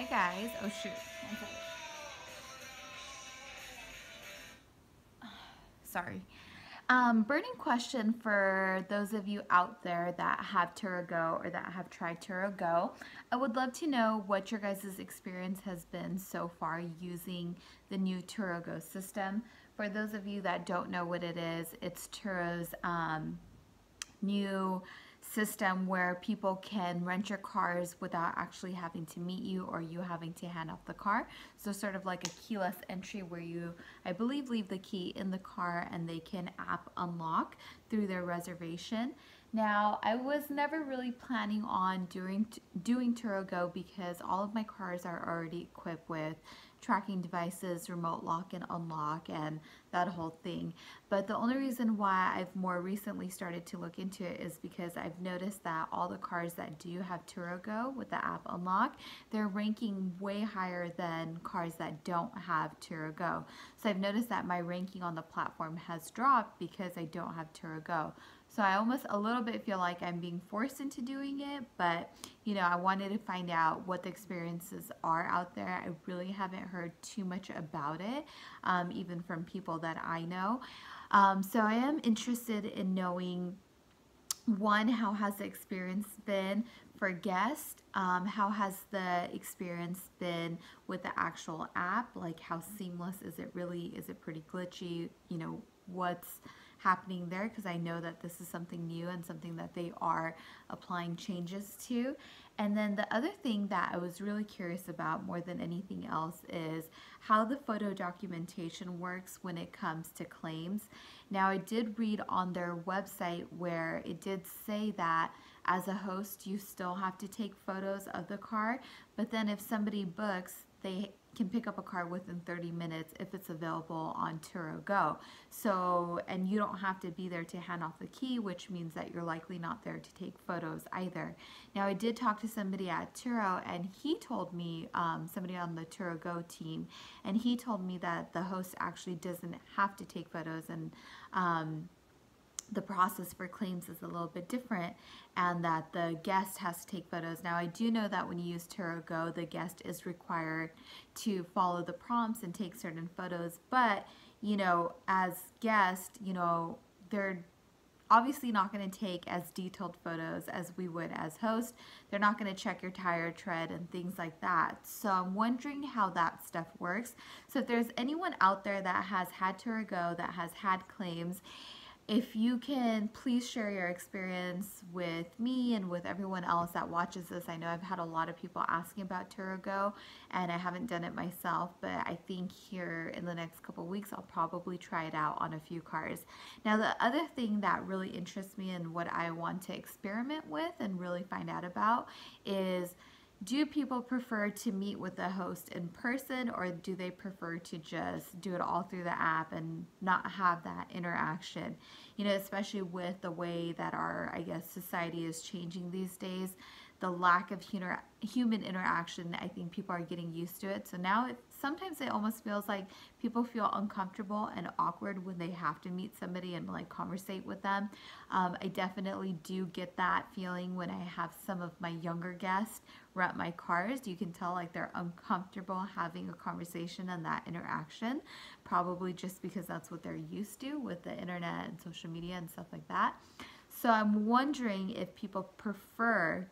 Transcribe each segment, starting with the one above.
Hi guys. Oh shoot. Sorry. Um, burning question for those of you out there that have Turo Go or that have tried Turo Go. I would love to know what your guys' experience has been so far using the new Turo Go system. For those of you that don't know what it is, it's Turo's um, new system where people can rent your cars without actually having to meet you or you having to hand off the car. So sort of like a keyless entry where you, I believe, leave the key in the car and they can app unlock through their reservation. Now, I was never really planning on doing doing Turo Go because all of my cars are already equipped with tracking devices, remote lock and unlock, and that whole thing. But the only reason why I've more recently started to look into it is because I've noticed that all the cars that do have Turo Go with the app unlock, they're ranking way higher than cars that don't have Turo Go. So I've noticed that my ranking on the platform has dropped because I don't have Turo Go. So I almost a little bit feel like I'm being forced into doing it, but you know, I wanted to find out what the experiences are out there. I really haven't heard too much about it, um, even from people that I know. Um, so I am interested in knowing one, how has the experience been for guests? Um, how has the experience been with the actual app? Like how seamless is it really? Is it pretty glitchy? You know, what's happening there because I know that this is something new and something that they are applying changes to. And then the other thing that I was really curious about more than anything else is how the photo documentation works when it comes to claims. Now I did read on their website where it did say that as a host you still have to take photos of the car, but then if somebody books, they can pick up a car within 30 minutes if it's available on Turo Go. So, and you don't have to be there to hand off the key, which means that you're likely not there to take photos either. Now, I did talk to somebody at Turo, and he told me, um, somebody on the Turo Go team, and he told me that the host actually doesn't have to take photos and um, the process for claims is a little bit different and that the guest has to take photos. Now I do know that when you use Turo Go, the guest is required to follow the prompts and take certain photos, but you know, as guest, you know, they're obviously not going to take as detailed photos as we would as host. They're not going to check your tire tread and things like that. So I'm wondering how that stuff works. So if there's anyone out there that has had Turo Go, that has had claims, if you can please share your experience with me and with everyone else that watches this. I know I've had a lot of people asking about Turo Go and I haven't done it myself, but I think here in the next couple weeks I'll probably try it out on a few cars. Now the other thing that really interests me and what I want to experiment with and really find out about is do people prefer to meet with the host in person or do they prefer to just do it all through the app and not have that interaction? You know, especially with the way that our, I guess, society is changing these days, the lack of human interaction, I think people are getting used to it. So now it sometimes it almost feels like people feel uncomfortable and awkward when they have to meet somebody and like conversate with them. Um, I definitely do get that feeling when I have some of my younger guests rent my cars. You can tell like they're uncomfortable having a conversation and that interaction, probably just because that's what they're used to with the internet and social media and stuff like that. So I'm wondering if people prefer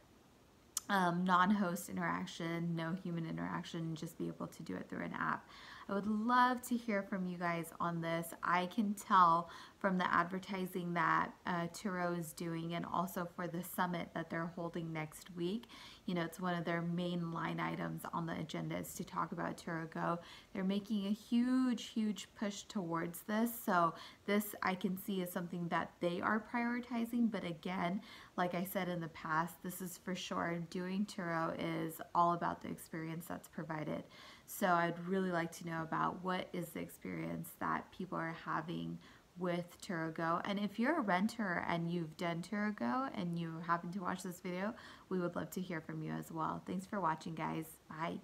um, non-host interaction, no human interaction, just be able to do it through an app. I would love to hear from you guys on this. I can tell from the advertising that uh, Turo is doing and also for the summit that they're holding next week. You know, it's one of their main line items on the agenda is to talk about Turo Go. They're making a huge, huge push towards this. So this I can see is something that they are prioritizing. But again, like I said in the past, this is for sure. Doing Turo is all about the experience that's provided. So I'd really like to know about what is the experience that people are having with Turo Go. And if you're a renter and you've done Turo Go and you happen to watch this video, we would love to hear from you as well. Thanks for watching guys. Bye.